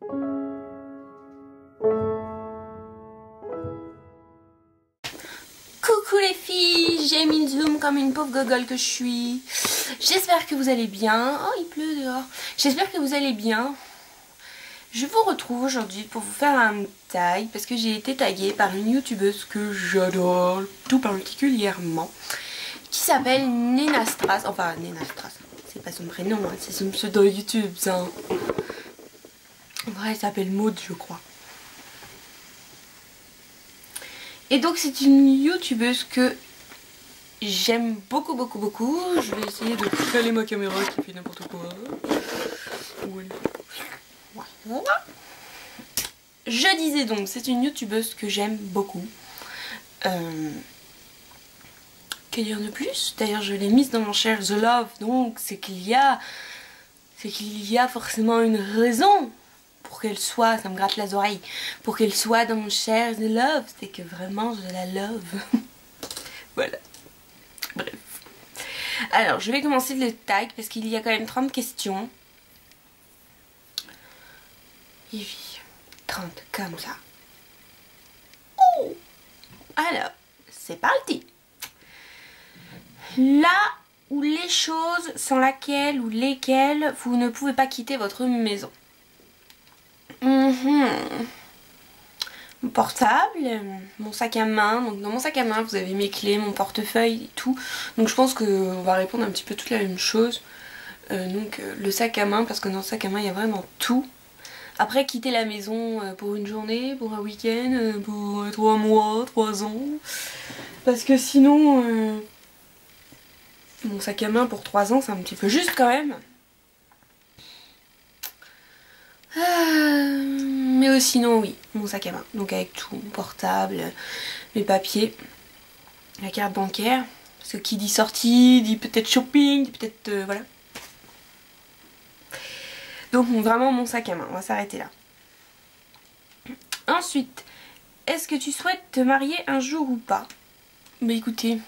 Coucou les filles, j'ai mis le zoom comme une pauvre gogole que je suis. J'espère que vous allez bien. Oh, il pleut dehors. J'espère que vous allez bien. Je vous retrouve aujourd'hui pour vous faire un tag parce que j'ai été taguée par une youtubeuse que j'adore tout particulièrement qui s'appelle Nenastras. Enfin, Nenastras, c'est pas son prénom, hein, c'est son pseudo YouTube. Ça. Vrai, elle s'appelle Maud, je crois. Et donc c'est une youtubeuse que j'aime beaucoup beaucoup beaucoup. Je vais essayer de caler ma caméra qui fait n'importe quoi. Je disais donc, c'est une youtubeuse que j'aime beaucoup. Euh, que dire de plus? D'ailleurs je l'ai mise dans mon cher The Love, donc c'est qu'il y a... C'est qu'il y a forcément une raison pour qu'elle soit, ça me gratte les oreilles, pour qu'elle soit dans cher The Love, c'est que vraiment je la love. voilà. Bref. Alors, je vais commencer le tag parce qu'il y a quand même 30 questions. Et 30 comme ça. Oh Alors, c'est parti. Là où les choses sans laquelle ou lesquelles vous ne pouvez pas quitter votre maison. Mhm. Mon portable, mon sac à main. Donc dans mon sac à main, vous avez mes clés, mon portefeuille et tout. Donc je pense qu'on va répondre un petit peu toute la même chose. Euh, donc euh, le sac à main, parce que dans le sac à main, il y a vraiment tout. Après, quitter la maison euh, pour une journée, pour un week-end, pour trois mois, trois ans. Parce que sinon, mon sac à main pour trois ans, c'est un petit peu juste quand même. Euh, sinon oui, mon sac à main. Donc avec tout, mon portable, mes papiers, la carte bancaire. Parce que qui dit sortie, dit peut-être shopping, dit peut-être... Euh, voilà. Donc vraiment mon sac à main, on va s'arrêter là. Ensuite, est-ce que tu souhaites te marier un jour ou pas? Mais écoutez,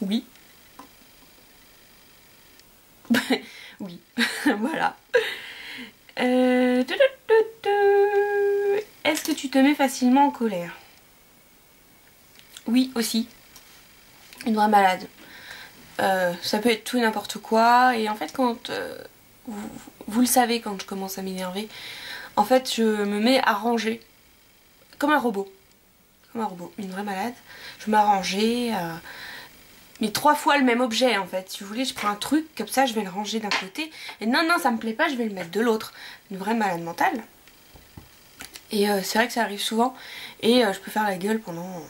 oui. oui, voilà. Euh, Est-ce que tu te mets facilement en colère? Oui, aussi. Une vraie malade. Euh, ça peut être tout n'importe quoi. Et en fait, quand... Euh, vous, le savez quand je commence à m'énerver. En fait, je me mets à ranger. Comme un robot. Comme un robot. Une vraie malade. Je m'arrangeais mais trois fois le même objet en fait. Si vous voulez, je prends un truc, comme ça je vais le ranger d'un côté. Et non, non, ça me plaît pas, je vais le mettre de l'autre. Une vraie malade mentale. Et euh, c'est vrai que ça arrive souvent. Et euh, je peux faire la gueule pendant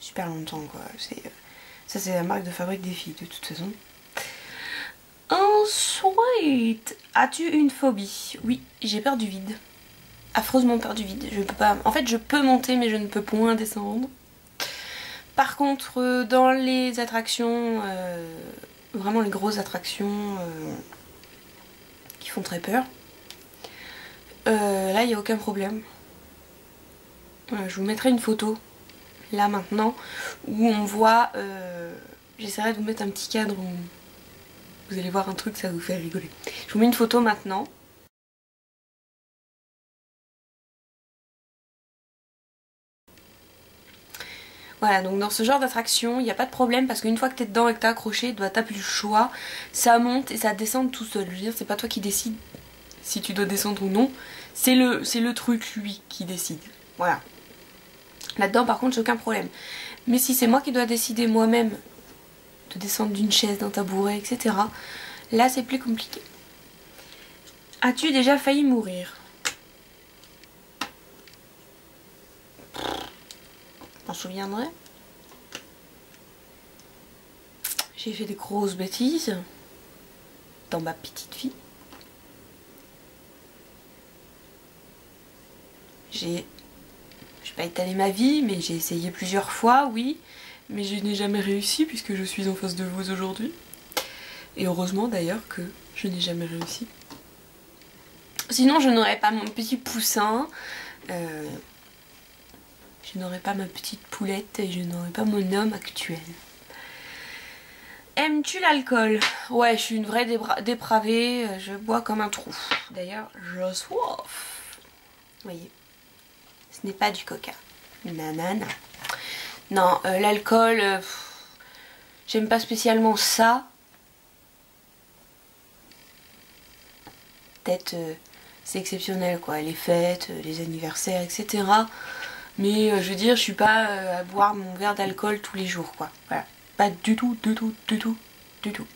super longtemps quoi. Euh, ça c'est la marque de fabrique des filles de toute façon. Ensuite, as-tu une phobie? Oui, j'ai peur du vide. Affreusement peur du vide. Je peux pas. En fait, je peux monter, mais je ne peux point descendre. Par contre, dans les attractions, vraiment les grosses attractions qui font très peur, là il n'y a aucun problème. je vous mettrai une photo, là maintenant, où on voit, j'essaierai de vous mettre un petit cadre où vous allez voir un truc, ça vous faire rigoler. Je vous mets une photo maintenant. Voilà, donc dans ce genre d'attraction, il n'y a pas de problème parce qu'une fois que t'es dedans et que t'es accroché, bah, t'as plus le choix. Ça monte et ça descend tout seul. Je veux dire, c'est pas toi qui décides si tu dois descendre ou non. C'est le, le truc, lui, qui décide. Voilà. Là-dedans, par contre, j'ai aucun problème. Mais si c'est moi qui dois décider moi-même de descendre d'une chaise, d'un tabouret, etc., là, c'est plus compliqué. As-tu déjà failli mourir? M'en souviendrai. J'ai fait des grosses bêtises dans ma petite vie. J'ai... Je vais pas étaler ma vie, mais j'ai essayé plusieurs fois, oui. Mais je n'ai jamais réussi puisque je suis en face de vous aujourd'hui. Et heureusement d'ailleurs que je n'ai jamais réussi. Sinon je n'aurais pas mon petit poussin. Euh, je n'aurais pas ma petite poulette et je n'aurais pas mon homme actuel. Aimes-tu l'alcool? Ouais, je suis une vraie dépravée, euh, je bois comme un trou. D'ailleurs, je soif. Vous voyez, n'est pas du coca. Nanana. Non, euh, l'alcool, euh, j'aime pas spécialement ça. Peut-être c'est exceptionnel quoi, les fêtes, les anniversaires, etc. Mais je veux dire, je suis pas à boire mon verre d'alcool tous les jours quoi. Voilà. Pas du tout, du tout, du tout, du tout.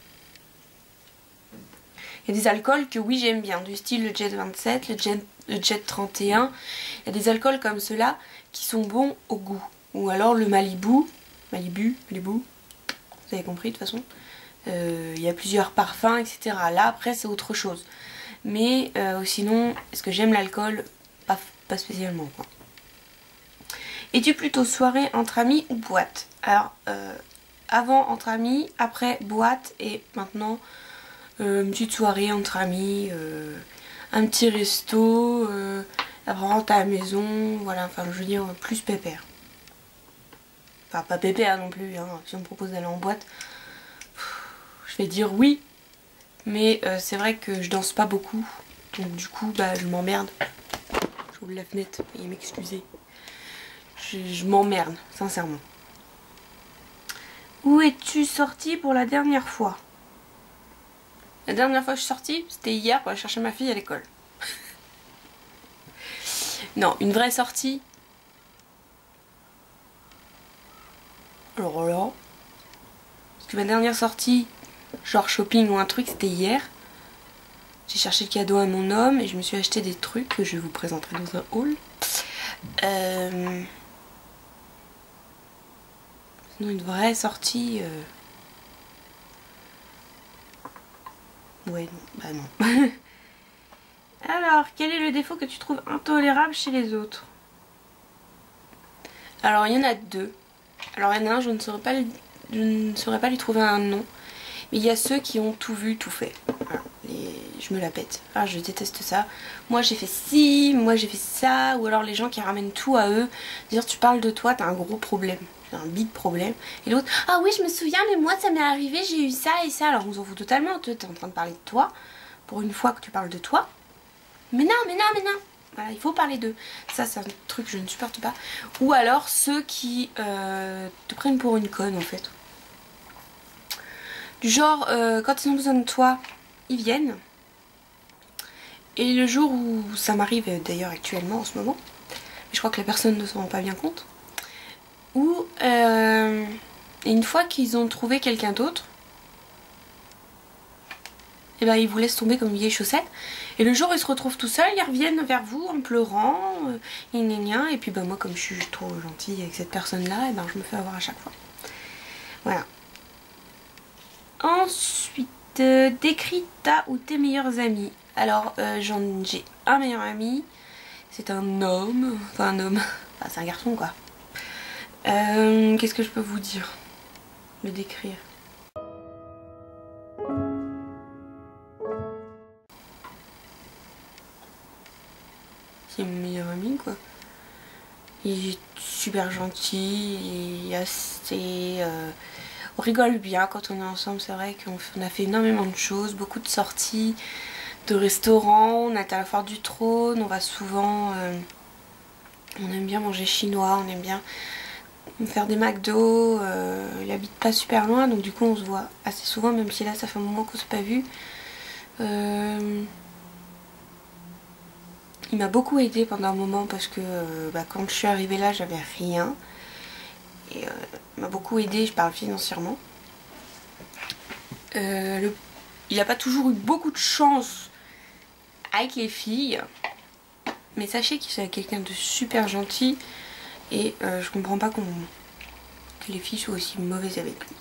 Il y a des alcools que oui j'aime bien, du style le Jet 27, le Jet, Jet 31. Il y a des alcools comme ceux-là qui sont bons au goût. Ou alors le Malibu, Malibu, Malibu, vous avez compris de toute façon. Euh, il y a plusieurs parfums, etc. Là après c'est autre chose. Mais euh, sinon, est-ce que j'aime l'alcool? Pas, pas spécialement quoi. Es-tu plutôt soirée entre amis ou boîte? Alors, euh, avant entre amis, après boîte et maintenant une petite soirée entre amis, un petit resto, euh, après rentre à la maison, voilà, enfin je veux dire plus pépère. Enfin pas pépère non plus, hein. si on me propose d'aller en boîte, je vais dire oui, mais euh, c'est vrai que je danse pas beaucoup, donc du coup bah je m'emmerde. J'ouvre la fenêtre, veuillez m'excuser. je m'emmerde, sincèrement. Où es-tu sortie pour la dernière fois? La dernière fois que je suis sortie, c'était hier pour aller chercher ma fille à l'école. non, une vraie sortie. Alors là, parce que ma dernière sortie, genre shopping ou un truc, c'était hier. J'ai cherché le cadeau à mon homme et je me suis acheté des trucs que je vous présenterai dans un haul. Euh... Sinon une vraie sortie... Euh... Ouais, non, bah non. Alors, quel est le défaut que tu trouves intolérable chez les autres? Alors, il y en a deux. Alors, il y en a un, je ne saurais pas, je ne saurais pas lui trouver un nom. Mais il y a ceux qui ont tout vu, tout fait. je me la pète. Ah, je déteste ça. Moi j'ai fait ci, moi j'ai fait ça. Ou alors les gens qui ramènent tout à eux. Dire tu parles de toi, t'as un gros problème. Un big problème. Et l'autre, ah oui je me souviens mais moi ça m'est arrivé, j'ai eu ça et ça. Alors on s'en fout totalement. Toi t'es en train de parler de toi. Pour une fois que tu parles de toi. Mais non, mais non, mais non. Voilà, il faut parler d'eux. Ça, c'est un truc que je ne supporte pas. Ou alors ceux qui euh, te prennent pour une conne en fait. Du genre, euh, quand ils ont besoin de toi, ils viennent. Et le jour où ça m'arrive d'ailleurs actuellement en ce moment, je crois que les personnes ne se rendent pas bien compte, où euh, une fois qu'ils ont trouvé quelqu'un d'autre, et eh ben ils vous laissent tomber comme une vieille chaussette. Et le jour où ils se retrouvent tout seuls, ils reviennent vers vous en pleurant, euh, et puis ben moi comme je suis trop gentille avec cette personne là, et ben je me fais avoir à chaque fois. Voilà. Ensuite, euh, ta ou tes meilleurs amis. Alors, euh, j'ai un meilleur ami. C'est un homme. Enfin, un homme. Enfin, c'est un garçon, quoi. Euh, qu'est-ce que je peux vous dire? Le décrire. C'est mon meilleur ami, quoi. Il est super gentil, il assez on rigole bien quand on est ensemble, c'est vrai qu'on a fait énormément de choses, beaucoup de sorties, de restaurants, on a été à la foire du trône, on va souvent... Euh, on aime bien manger chinois, on aime bien faire des McDo, euh, il habite pas super loin donc du coup on se voit assez souvent même si là ça fait un moment qu'on s'est pas vu. Euh, il m'a beaucoup aidé pendant un moment parce que bah, quand je suis arrivée là j'avais rien et euh, m'a beaucoup aidé, je parle financièrement. Euh, il n'a pas toujours eu beaucoup de chance avec les filles, mais sachez qu'il est quelqu'un de super gentil et euh, je comprends pas que les filles soient aussi mauvaises avec lui.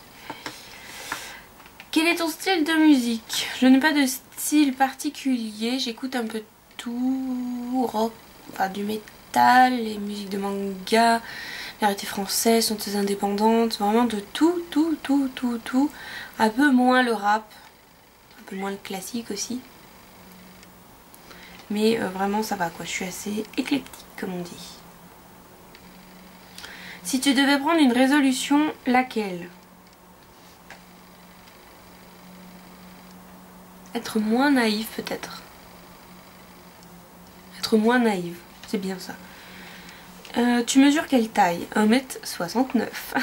Quel est ton style de musique? Je n'ai pas de style particulier, j'écoute un peu tout, rock, enfin du métal, les musiques de manga, variétés françaises, chanteuses indépendantes, vraiment de tout, tout, tout, tout, tout. Un peu moins le rap, un peu moins le classique aussi. Mais euh, vraiment ça va quoi, je suis assez éclectique comme on dit. Si tu devais prendre une résolution, laquelle? Être moins naïve peut-être. Être moins naïve, c'est bien ça. Euh, tu mesures quelle taille? 1m69.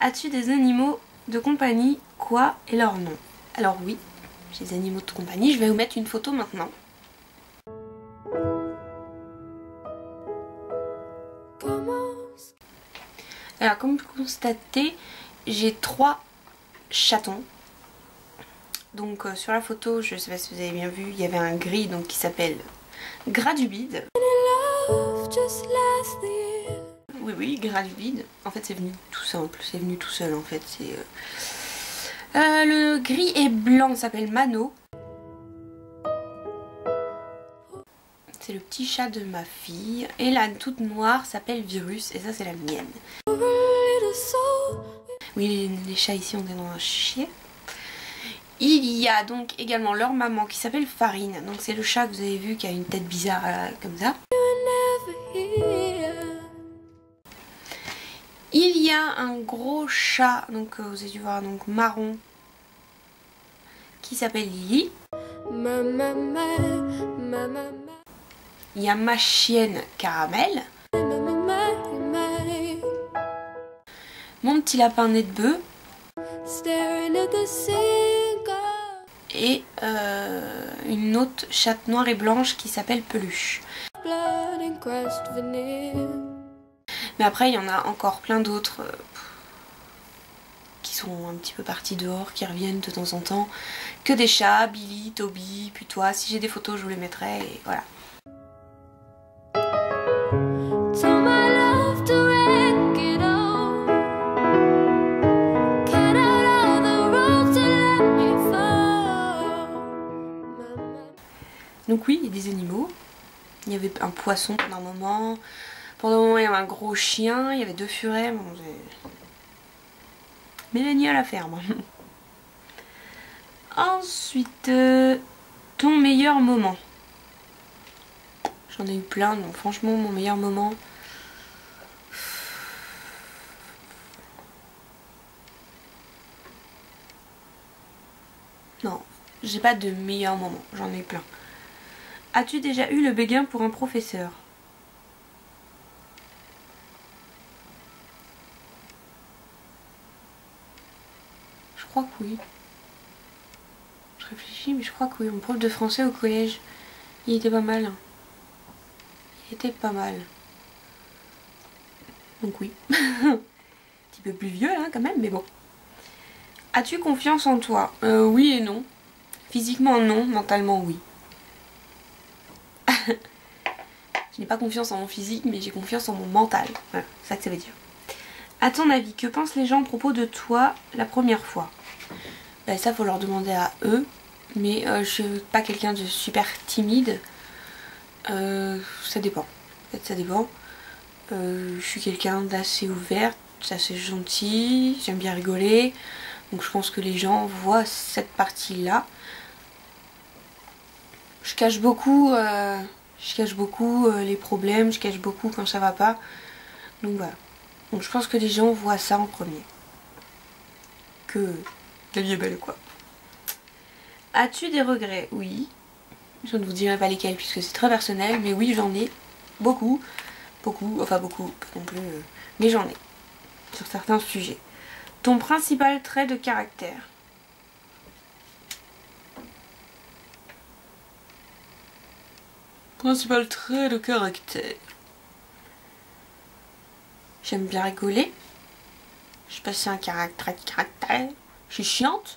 As-tu des animaux de compagnie? Quoi et leur nom? Alors oui, j'ai des animaux de compagnie. Je vais vous mettre une photo maintenant. Comme vous constatez, j'ai trois chatons. Donc euh, sur la photo, je sais pas si vous avez bien vu, il y avait un gris donc qui s'appelle Gradubide. Oui oui, Gradubide. En fait c'est venu tout c'est venu tout seul en fait. Euh, euh, le gris et blanc s'appelle Mano. C'est le petit chat de ma fille. Et la toute noire s'appelle Virus et ça c'est la mienne. Oui, les, chats ici ont des noms à chier. Il y a donc également leur maman qui s'appelle Farine. Donc c'est le chat que vous avez vu qui a une tête bizarre euh, comme ça. Il y a un gros chat, donc euh, vous avez dû voir, donc marron, qui s'appelle Lily. Il y a ma chienne Caramel. Mon petit lapin né de bœuf. Et euh, une autre chatte noire et blanche qui s'appelle Peluche. Mais après, il y en a encore plein d'autres euh, qui sont un petit peu partis dehors, qui reviennent de temps en temps. Que des chats, Billy, Toby, puis toi. Si j'ai des photos, je vous les mettrai et voilà. Donc oui, il y a des animaux. Il y avait un poisson pendant un moment. Pendant un moment, il y avait un gros chien. Il y avait deux furets. Bon, Mélanie à la ferme. Ensuite, euh, ton meilleur moment. J'en ai eu plein, donc franchement, mon meilleur moment... Non, j'ai pas de meilleur moment, j'en ai plein. As-tu déjà eu le béguin pour un professeur? Je crois que oui. Je réfléchis, mais je crois que oui. Mon prof de français au collège, il était pas mal. Il était pas mal. Donc oui. Un petit peu plus vieux là quand même, mais bon. As-tu confiance en toi? Euh, Oui et non. Physiquement non, mentalement oui. je n'ai pas confiance en mon physique, mais j'ai confiance en mon mental. Voilà, c'est ça que ça veut dire. A ton avis, que pensent les gens à propos de toi la première fois? Ben, Ça, faut leur demander à eux. Mais euh, je suis pas quelqu'un de super timide. Euh, ça dépend. En fait, ça dépend. Euh, je suis quelqu'un d'assez ouvert, d'assez gentil, j'aime bien rigoler. Donc je pense que les gens voient cette partie-là. Je cache beaucoup beaucoup euh, les problèmes, je cache beaucoup quand ça va pas. Donc voilà. Donc je pense que les gens voient ça en premier. Que la vie est belle quoi. As-tu des regrets? Oui. Je ne vous dirai pas lesquels puisque c'est très personnel, mais oui j'en ai beaucoup. Beaucoup, enfin beaucoup, pas non plus, euh, mais j'en ai. Sur certains sujets. Ton principal trait de caractère? Principal trait de caractère. J'aime bien rigoler. Je sais pas si c'est un caractère de caractère. Je suis chiante.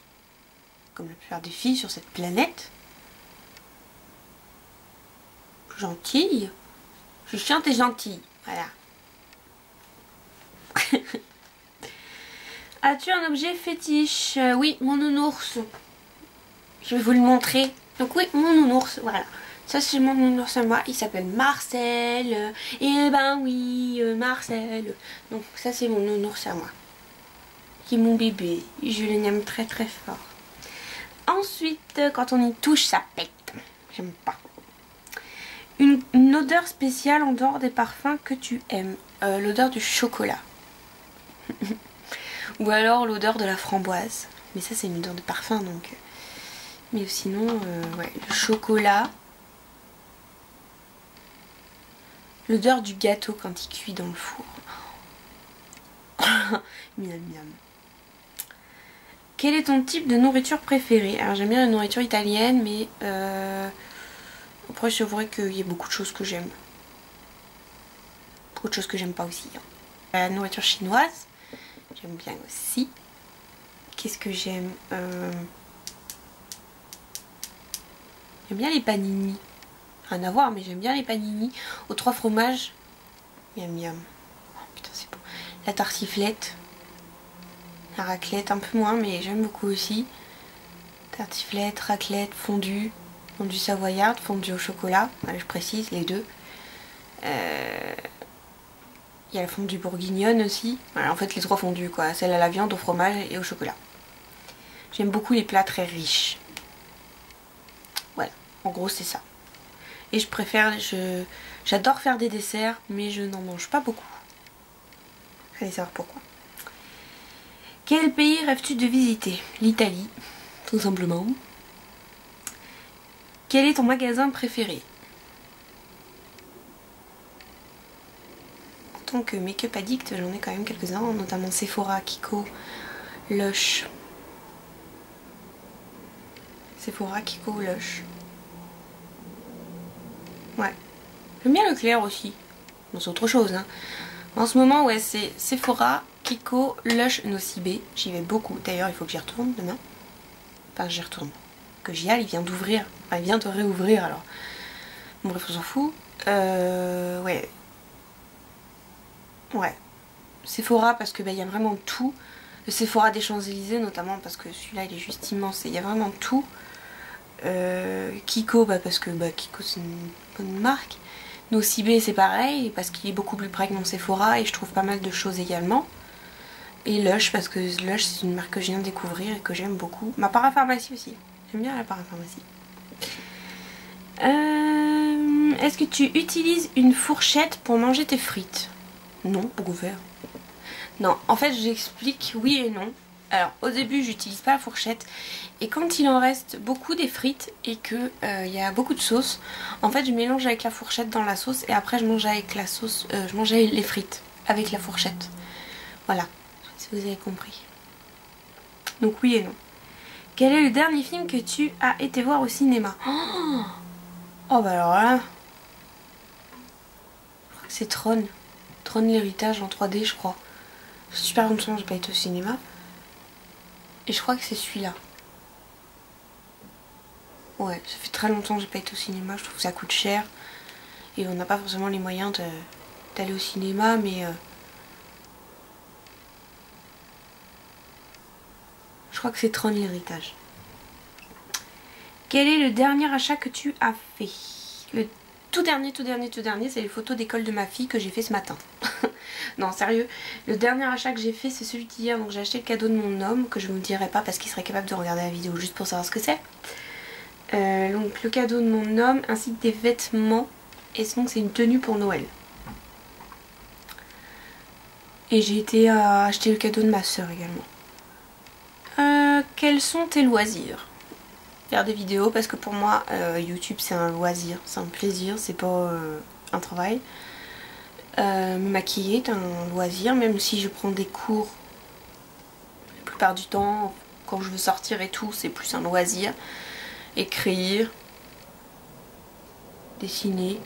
Comme la plupart des filles sur cette planète. Gentille. Je suis chiante et gentille. Voilà. As-tu un objet fétiche? Euh, Oui, mon nounours. Je vais vous le montrer. Donc oui, mon nounours, voilà. Ça c'est mon nounours à moi, il s'appelle Marcel. Eh ben oui, euh, Marcel. Donc ça c'est mon nounours à moi. Qui est mon bébé. Je l'aime très très fort. Ensuite, quand on y touche, ça pète. J'aime pas. Une, odeur spéciale en dehors des parfums que tu aimes. Euh, l'odeur du chocolat. Ou alors l'odeur de la framboise. Mais ça c'est une odeur de parfum donc Mais sinon, euh, ouais, le chocolat. L'odeur du gâteau quand il cuit dans le four. miam miam. Quel est ton type de nourriture préférée? Alors j'aime bien la nourriture italienne, mais euh, après je vrai qu'il y a beaucoup de choses que j'aime. Beaucoup de choses que j'aime pas aussi. Hein. La nourriture chinoise, j'aime bien aussi. Qu'est-ce que j'aime? Euh, J'aime bien les panini. Rien à voir, mais j'aime bien les panini. Aux trois fromages. Miam miam. Oh putain, c'est bon. La tartiflette. La raclette, un peu moins, mais j'aime beaucoup aussi. Tartiflette, raclette, fondue. Fondue savoyarde, fondue au chocolat. Je précise, les deux. Euh, il y a la fondue bourguignonne aussi. En fait, les trois fondues, quoi. Celle à la viande, au fromage et au chocolat. J'aime beaucoup les plats très riches. Voilà, en gros, c'est ça. Et je préfère, j'adore faire des desserts, mais je n'en mange pas beaucoup. Allez savoir pourquoi. Quel pays rêves-tu de visiter? L'Italie, tout simplement. Quel est ton magasin préféré? En tant que make-up addict, j'en ai quand même quelques-uns, notamment Sephora, Kiko, Lush. Sephora, Kiko, Lush. Ouais. J'aime bien le clair aussi. Bon, c'est autre chose. Hein. En ce moment, ouais, c'est Sephora, Kiko, Lush, Nocibé. J'y vais beaucoup. D'ailleurs, il faut que j'y retourne demain. Enfin, j'y retourne. Que j'y aille, il vient d'ouvrir. Enfin, il vient de réouvrir alors. Bon, bref, on s'en fout. Euh, ouais. Ouais. Sephora parce que bah, il y a vraiment tout. Le Sephora des Champs-Élysées notamment parce que celui-là il est juste immense il y a vraiment tout. Euh, Kiko bah, parce que bah, Kiko c'est une bonne marque. Nocibé c'est pareil parce qu'il est beaucoup plus près que mon Sephora et je trouve pas mal de choses également. Et Lush parce que Lush c'est une marque que je viens de découvrir et que j'aime beaucoup. Ma parapharmacie aussi. J'aime bien la parapharmacie. Euh, Est-ce que tu utilises une fourchette pour manger tes frites? Non, pourquoi faire Non, en fait j'explique oui et non. Alors au début j'utilise pas la fourchette et quand il en reste beaucoup des frites et que euh, il y a beaucoup de sauce, en fait je mélange avec la fourchette dans la sauce et après je mange avec la sauce, euh, je mange les frites avec la fourchette. Voilà, si vous avez compris. Donc oui et non. Quel est le dernier film que tu as été voir au cinéma? Oh, oh bah alors là, je crois que c'est Tron. Tron l'héritage en 3D je crois. Super longtemps j'ai pas été au cinéma. Et je crois que c'est celui-là. Ouais, ça fait très longtemps que j'ai pas été au cinéma, je trouve que ça coûte cher. Et on n'a pas forcément les moyens d'aller au cinéma, mais... Euh, je crois que c'est Tron l'héritage. Quel est le dernier achat que tu as fait? Le tout dernier, tout dernier, tout dernier, c'est les photos d'école de ma fille que j'ai fait ce matin. non, sérieux, le dernier achat que j'ai fait, c'est celui d'hier. Donc j'ai acheté le cadeau de mon homme, que je ne vous dirai pas parce qu'il serait capable de regarder la vidéo juste pour savoir ce que c'est. Euh, donc le cadeau de mon homme, ainsi que des vêtements. Et donc c'est une tenue pour Noël. Et j'ai été acheter le cadeau de ma soeur également. Euh, quels sont tes loisirs? Faire des vidéos parce que pour moi euh, YouTube c'est un loisir, c'est un plaisir, c'est pas un travail. Me maquiller est un loisir, même si je prends des cours la plupart du temps, quand je veux sortir et tout, c'est plus un loisir écrire, dessiner,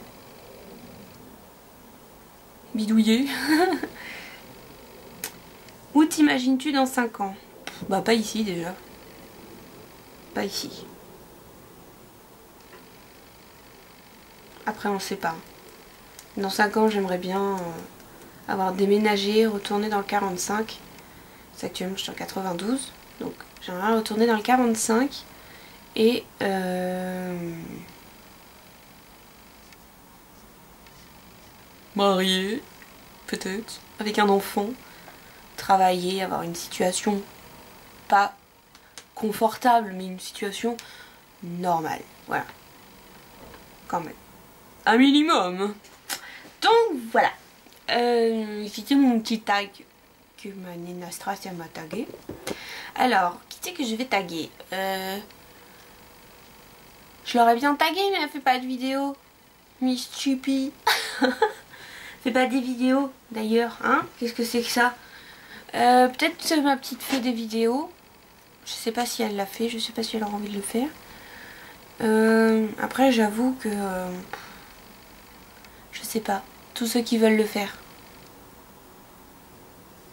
bidouiller. Où t'imagines-tu dans 5 ans? Bah pas ici déjà. Pas ici. Après on sait pas. Dans 5 ans j'aimerais bien euh, avoir déménagé, retourner dans le 45. C'est actuellement je suis en 92. Donc j'aimerais retourner dans le 45 et euh, peut-être, avec un enfant, travailler, avoir une situation pas confortable, mais une situation normale. Voilà. Quand même. Un minimum. Donc voilà. Euh, C'était mon petit tag que ma Nina Strass m'a tagué. Alors, qui c'est que je vais taguer euh, Je l'aurais bien tagué, mais elle fait pas de vidéo. Miss Chupi. fait pas des vidéos, d'ailleurs, hein Qu'est-ce que c'est que ça euh, Peut-être ma petite fait des vidéos. Je sais pas si elle l'a fait, je sais pas si elle aura envie de le faire. Euh, après, j'avoue que... Euh, je sais pas. Tous ceux qui veulent le faire.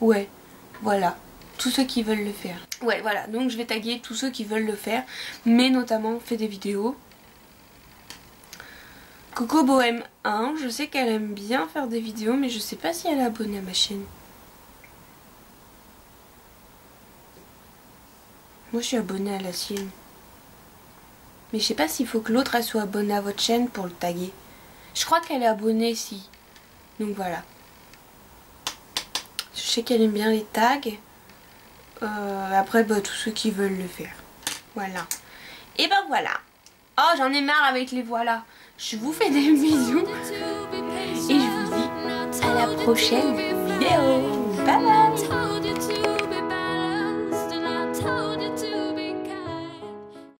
Ouais, voilà. Tous ceux qui veulent le faire. Ouais, voilà. Donc je vais taguer tous ceux qui veulent le faire. Mais notamment, fait des vidéos. Coco Bohème 1, je sais qu'elle aime bien faire des vidéos, mais je sais pas si elle est abonnée à ma chaîne. Moi je suis abonnée à la sienne. Mais je sais pas s'il faut que l'autre soit abonnée à votre chaîne pour le taguer. Je crois qu'elle est abonnée si. Donc voilà. Je sais qu'elle aime bien les tags. Euh, après bah, tous ceux qui veulent le faire. Voilà. Et ben voilà. Oh j'en ai marre avec les voilà. Je vous fais des bisous. Et je vous dis à la prochaine vidéo. Bye bye